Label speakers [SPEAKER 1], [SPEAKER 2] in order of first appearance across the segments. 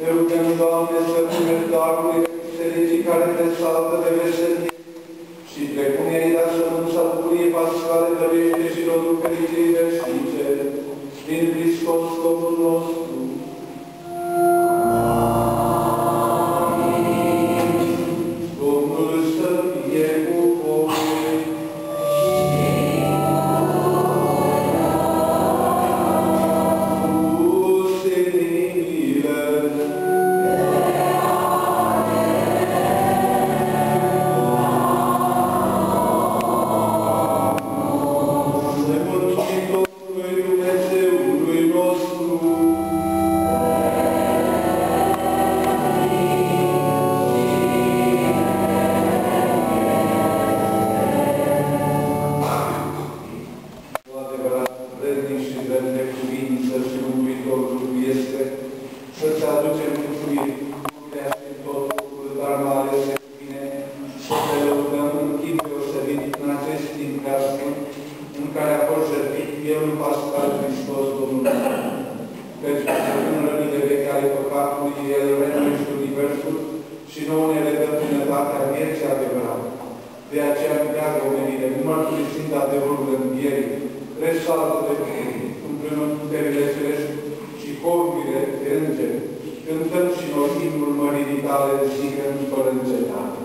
[SPEAKER 1] Te rugăm, Doamne, să primești darurile bisericii care te salvă de veselnic și precum ei la sămânța bucuriei pascale, dăvește și rodul fericirii veșnice. Din Hristos, Domnul, și nouă ne redăm bunătatea vieții adevărată. De aceea, întreagă omenire, mărturisind adevărul învierii, reșaltă de împreună puterile cerești și corurile de îngeri, cântăm și noi imnul măririi tale, zicând fără încetare.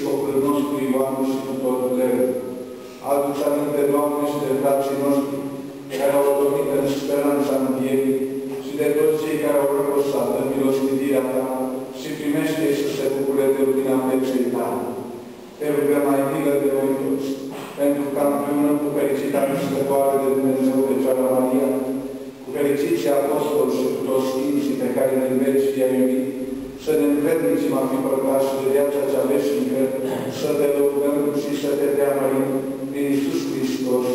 [SPEAKER 1] Episcopul nostru Ioan și cu tot putere. Aduce aminte, Doamne, și de frații noștri, care au dormit în speranța învierii, și de toți cei care au răcosat în milostivirea Ta, și primește și se bucure de lumina vecii Tale. Te rugăm mai milă de noi toți, pentru că împreună cu fericita Mișcătoare de Dumnezeu Fecioara Maria, cu fericiții Apostol și cu toți sfinții pe care din veci i-a iubit, πέντε σημαντικοί προτάσεις για τις αγαπές και σε δεδομένους ή σε τέτοια μαγείου, Ιησούς Χριστός.